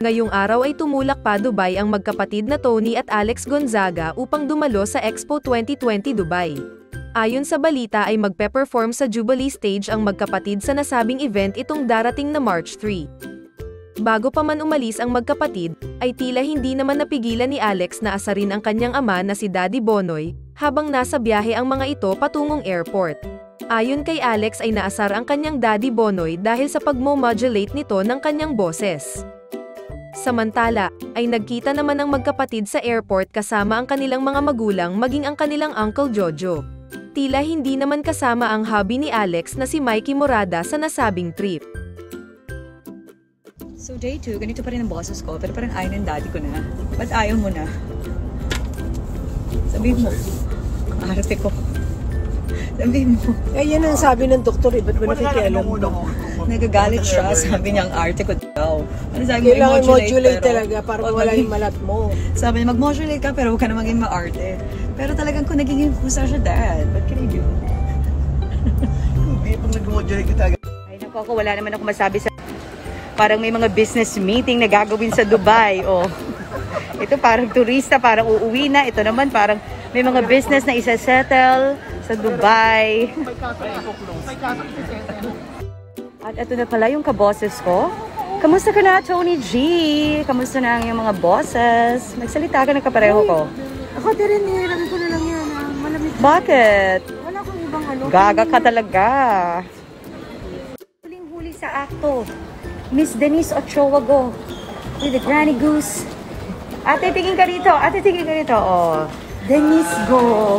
Ngayong araw ay tumulak pa Dubai ang magkapatid na Tony at Alex Gonzaga upang dumalo sa Expo 2020 Dubai. Ayon sa balita ay magpe-perform sa Jubilee Stage ang magkapatid sa nasabing event itong darating na March 3. Bago pa man umalis ang magkapatid, ay tila hindi naman napigilan ni Alex na asarin ang kanyang ama na si Daddy Bonoy, habang nasa biyahe ang mga ito patungong airport. Ayon kay Alex ay naasar ang kanyang Daddy Bonoy dahil sa pagmo-modulate nito ng kanyang boses. Samantala, ay nagkita naman ang magkapatid sa airport kasama ang kanilang mga magulang maging ang kanilang Uncle Jojo. Tila hindi naman kasama ang hubby ni Alex na si Mikey Morada sa nasabing trip. So day 2, ganito pa rin ang boses ko, pero parang ayaw ng daddy ko na. Ba't ayaw mo na? Sabihin mo, arte ko. Sabihin mo, Eh, yan ang sabi ng doktor eh. Ba't ba nakikialam mo? nagagalit siya, sabi niya ang arte ko daw. Ano sabi mo, Kailangan modulate pero talaga para wala yung malat mo. Sabi niya, mag-modulate ka pero huwag ka na maging maarte. Pero talagang kung nagiging kusa siya, dad, what can I do? Hindi, pag nag-modulate ka talaga. Ay naku ako, wala naman ako masabi sa... Parang may mga business meeting na gagawin sa Dubai. Oh. Ito parang turista, parang uuwi na. Ito naman parang may mga business na isa-settle sa Dubai. At ito na pala yung kaboses ko. Kamusta ka na, Tony G? Kamusta na ang iyong mga bosses? Magsalita ka na kapareho ko. Ako din. Alam ko na lang yan. Ah. Malamig. Bakit? Wala akong ibang ano. Gaga ka talaga. Huling-huli sa akto. Miss Denise Ochoa go. With the Granny Goose. Ate, tingin ka rito. Ate, tingin ka rito. Oh. Denise go.